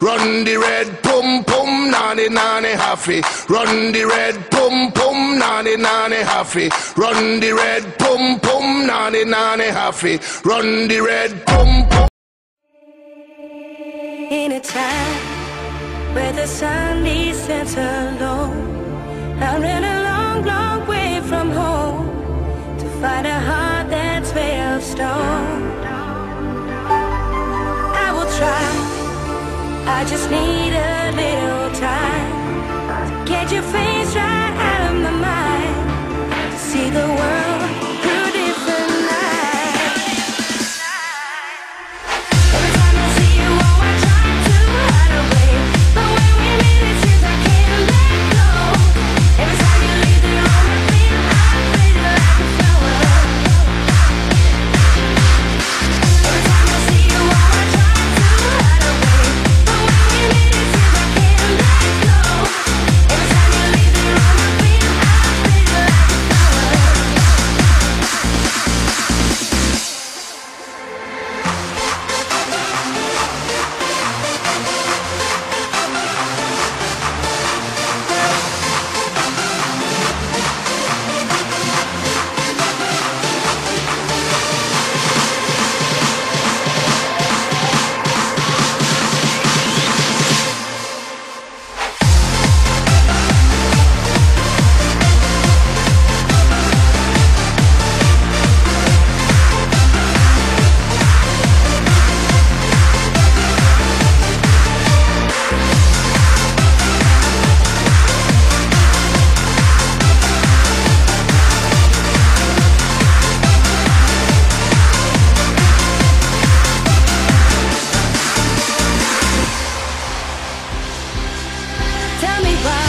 Run the red pum pum nanny nanny happy. Run the red pum pum nanny nanny happy. Run the red pum pum nanny nanny happy. Run the red pum pum. In a time where the sun descends alone, I ran I just need a little time to get your face. tell me why.